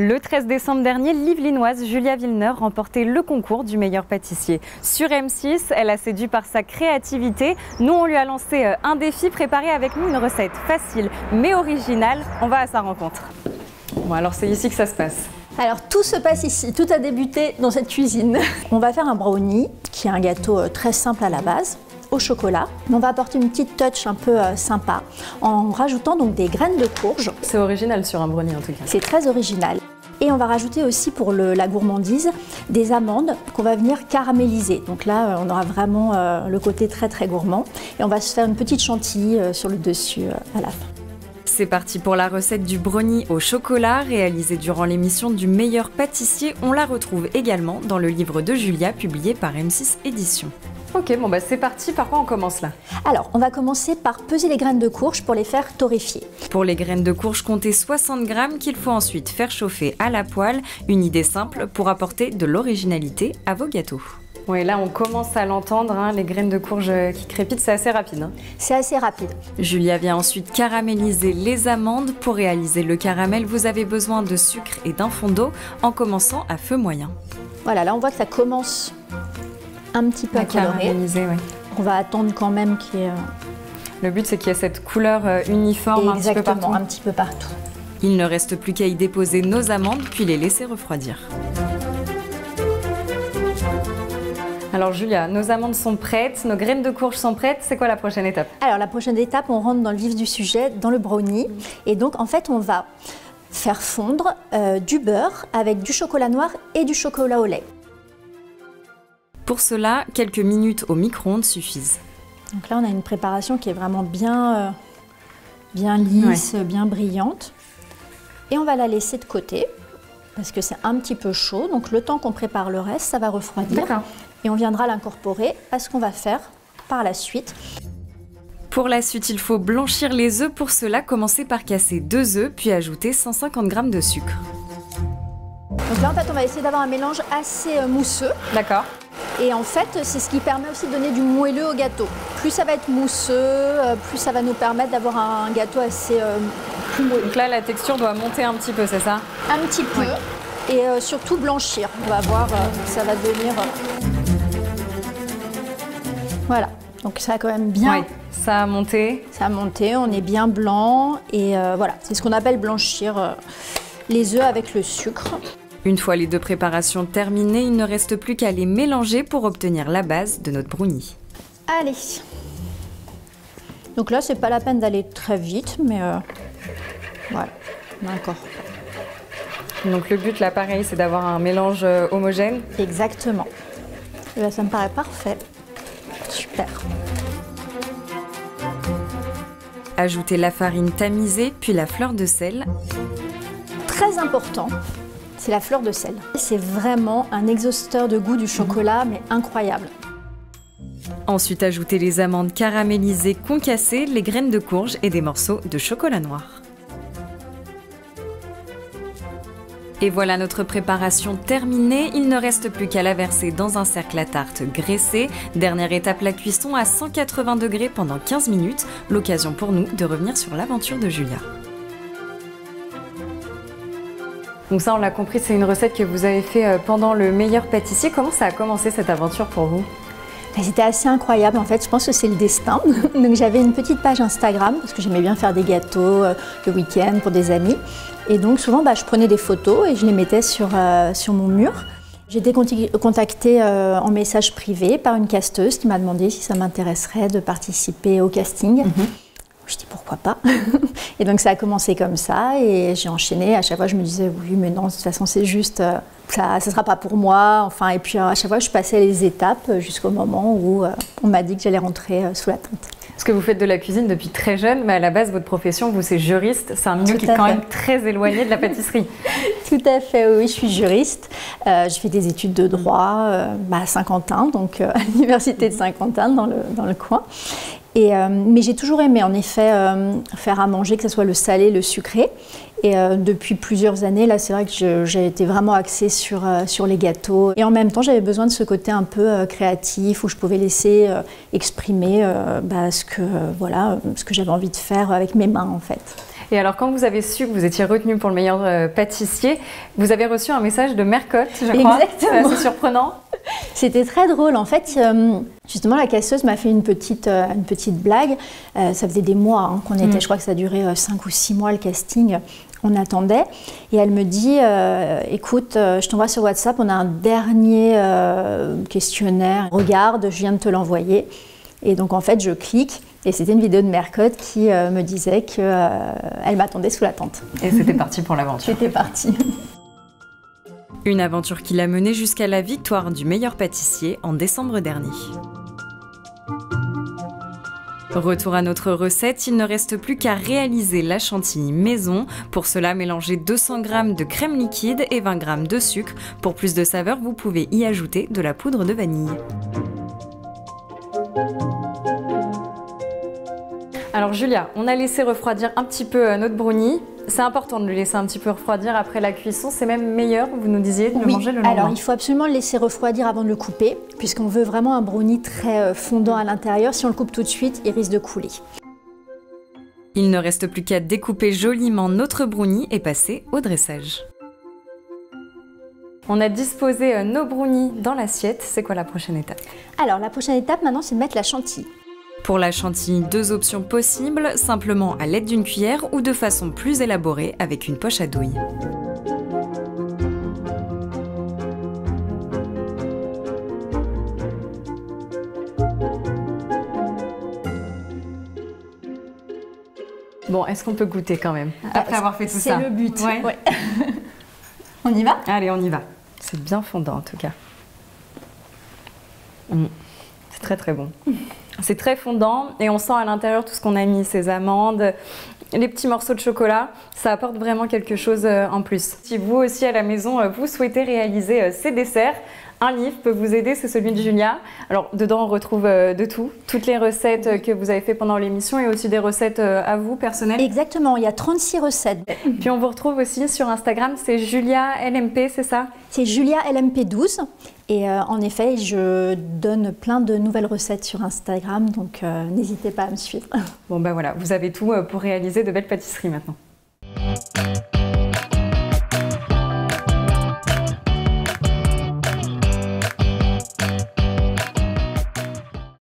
Le 13 décembre dernier, l'Yvelinoise Julia Villeneuve remportait le concours du meilleur pâtissier. Sur M6, elle a séduit par sa créativité. Nous, on lui a lancé euh, un défi, préparé avec nous une recette facile mais originale. On va à sa rencontre. Bon, alors c'est ici que ça se passe. Alors tout se passe ici, tout a débuté dans cette cuisine. On va faire un brownie, qui est un gâteau euh, très simple à la base au chocolat. On va apporter une petite touch un peu euh, sympa en rajoutant donc des graines de courge. C'est original sur un brownie en tout cas. C'est très original. Et on va rajouter aussi pour la gourmandise des amandes qu'on va venir caraméliser. Donc là, euh, on aura vraiment euh, le côté très très gourmand. Et on va se faire une petite chantilly sur le dessus à la fin. C'est parti pour la recette du brownie au chocolat réalisée durant l'émission du meilleur pâtissier. On la retrouve également dans le livre de Julia publié par M6 Éditions. Ok, bon bah c'est parti. Par quoi on commence là? Alors, on va commencer par peser les graines de courge pour les faire torréfier. Pour les graines de courge, comptez 60 grammes qu'il faut ensuite faire chauffer à la poêle. Une idée simple pour apporter de l'originalité à vos gâteaux. Oui, là on commence à l'entendre, hein, les graines de courge qui crépitent, c'est assez rapide. Hein. C'est assez rapide. Julia vient ensuite caraméliser les amandes. Pour réaliser le caramel, vous avez besoin de sucre et d'un fond d'eau en commençant à feu moyen. Voilà, là on voit que ça commence un petit peu à colorer. On va attendre quand même qu'il y ait... Euh, Le but, c'est qu'il y ait cette couleur euh, uniforme un petit peu partout. un petit peu partout. Il ne reste plus qu'à y déposer nos amandes, puis les laisser refroidir. Alors Julia, nos amandes sont prêtes, nos graines de courge sont prêtes. C'est quoi la prochaine étape? Alors la prochaine étape, on rentre dans le vif du sujet, dans le brownie. Et donc en fait, on va faire fondre euh, du beurre avec du chocolat noir et du chocolat au lait. Pour cela, quelques minutes au micro-ondes suffisent. Donc là, on a une préparation qui est vraiment bien, euh, bien lisse, bien brillante. Et on va la laisser de côté parce que c'est un petit peu chaud. Donc le temps qu'on prépare le reste, ça va refroidir. Et on viendra l'incorporer à ce qu'on va faire par la suite. Pour la suite, il faut blanchir les œufs. Pour cela, commencez par casser deux œufs, puis ajouter 150 g de sucre. Donc là, en fait, on va essayer d'avoir un mélange assez euh, mousseux. D'accord. Et en fait, c'est ce qui permet aussi de donner du moelleux au gâteau. Plus ça va être mousseux, euh, plus ça va nous permettre d'avoir un gâteau assez euh, moelleux. Donc là, la texture doit monter un petit peu, c'est ça? Un petit peu. Et euh, surtout blanchir. On va voir, ça va devenir... Voilà. Donc ça a quand même bien... Ça a monté. Ça a monté, on est bien blanc. Et voilà, c'est ce qu'on appelle blanchir les œufs avec le sucre. Une fois les deux préparations terminées, il ne reste plus qu'à les mélanger pour obtenir la base de notre brownie. Allez Donc là, c'est pas la peine d'aller très vite, mais euh, voilà, d'accord. Donc le but là, pareil, c'est d'avoir un mélange euh, homogène Exactement. Et là, ça me paraît parfait. Super. Ajoutez la farine tamisée, puis la fleur de sel. Très important, c'est la fleur de sel. C'est vraiment un exhausteur de goût du chocolat, mais incroyable. Ensuite, ajoutez les amandes caramélisées concassées, les graines de courge et des morceaux de chocolat noir. Et voilà notre préparation terminée. Il ne reste plus qu'à la verser dans un cercle à tarte graissé. Dernière étape, la cuisson à 180 degrés pendant 15 minutes. L'occasion pour nous de revenir sur l'aventure de Julia. Donc ça, on l'a compris, c'est une recette que vous avez fait euh, pendant le meilleur pâtissier. Comment ça a commencé cette aventure pour vous? C'était assez incroyable en fait, je pense que c'est le destin. Donc j'avais une petite page Instagram parce que j'aimais bien faire des gâteaux euh, le week-end pour des amis. Et donc souvent bah, je prenais des photos et je les mettais sur, euh, sur mon mur. J'ai été contactée en message privé par une casteuse qui m'a demandé si ça m'intéresserait de participer au casting. Mhm. Je dis pourquoi pas. et donc ça a commencé comme ça et j'ai enchaîné. À chaque fois, je me disais oui, mais non, de toute façon, c'est juste, euh, ça ne sera pas pour moi. Enfin, et puis à chaque fois, je passais les étapes jusqu'au moment où euh, on m'a dit que j'allais rentrer euh, sous la tente. Parce que vous faites de la cuisine depuis très jeune, mais à la base, votre profession, vous, c'est juriste. C'est un milieu qui est quand même très éloigné de la pâtisserie. Tout à fait, oui, je suis juriste. Euh, j'ai fait des études de droit bah, à Saint-Quentin, donc à l'université de Saint-Quentin, dans le, dans le coin. Euh, mais j'ai toujours aimé en effet euh, faire à manger, que ce soit le salé, le sucré. Et euh, depuis plusieurs années, là, c'est vrai que j'ai été vraiment axée sur, sur les gâteaux. Et en même temps, j'avais besoin de ce côté un peu créatif où je pouvais laisser exprimer bah, ce que, voilà, ce que j'avais envie de faire avec mes mains, en fait. Et alors, quand vous avez su que vous étiez retenu pour le meilleur pâtissier, vous avez reçu un message de Mercotte, je crois. Exactement. C'est surprenant. C'était très drôle. En fait, justement, la casseuse m'a fait une petite, une petite blague. ça faisait des mois hein, qu'on était, mm. je crois que ça duré 5 ou 6 mois le casting on attendait. Et elle me dit, euh, écoute, euh, je t'envoie sur WhatsApp, on a un dernier euh, questionnaire. Regarde, je viens de te l'envoyer. Et donc en fait, je clique. Et c'était une vidéo de Mercotte qui me disait qu'elle m'attendait sous la tente. Et c'était parti pour l'aventure. C'était parti. Une aventure qui l'a menée jusqu'à la victoire du meilleur pâtissier en décembre dernier. Retour à notre recette, il ne reste plus qu'à réaliser la chantilly maison. Pour cela, mélangez 200 g de crème liquide et 20 g de sucre. Pour plus de saveur, vous pouvez y ajouter de la poudre de vanille. Alors Julia, on a laissé refroidir un petit peu euh, notre brownie. C'est important de le laisser un petit peu refroidir après la cuisson. C'est même meilleur, vous nous disiez, de le manger le lendemain. Alors, il faut absolument le laisser refroidir avant de le couper, puisqu'on veut vraiment un brownie très euh, fondant à l'intérieur. Si on le coupe tout de suite, il risque de couler. Il ne reste plus qu'à découper joliment notre brownie et passer au dressage. On a disposé euh, nos brownies dans l'assiette. C'est quoi la prochaine étape? Alors, la prochaine étape maintenant, c'est de mettre la chantilly. Pour la chantilly, deux options possibles, simplement à l'aide d'une cuillère ou de façon plus élaborée avec une poche à douille. Bon, est-ce qu'on peut goûter quand même Après avoir fait tout ça. C'est le but. on y va? Allez, on y va. C'est bien fondant en tout cas. Mmh. C'est très très bon. C'est très fondant et on sent à l'intérieur tout ce qu'on a mis, ces amandes, les petits morceaux de chocolat. Ça apporte vraiment quelque chose euh, en plus. Si vous aussi à la maison, euh, vous souhaitez réaliser euh, ces desserts, un livre peut vous aider, c'est celui de Julia. Alors dedans on retrouve de tout, toutes les recettes que vous avez fait pendant l'émission et aussi des recettes à vous personnelles. Exactement, il y a 36 recettes. Puis on vous retrouve aussi sur Instagram, c'est Julia LMP, c'est ça? C'est Julia LMP12 et euh, en effet, je donne plein de nouvelles recettes sur Instagram, donc euh, n'hésitez pas à me suivre. Bon ben voilà, vous avez tout euh, pour réaliser de belles pâtisseries maintenant.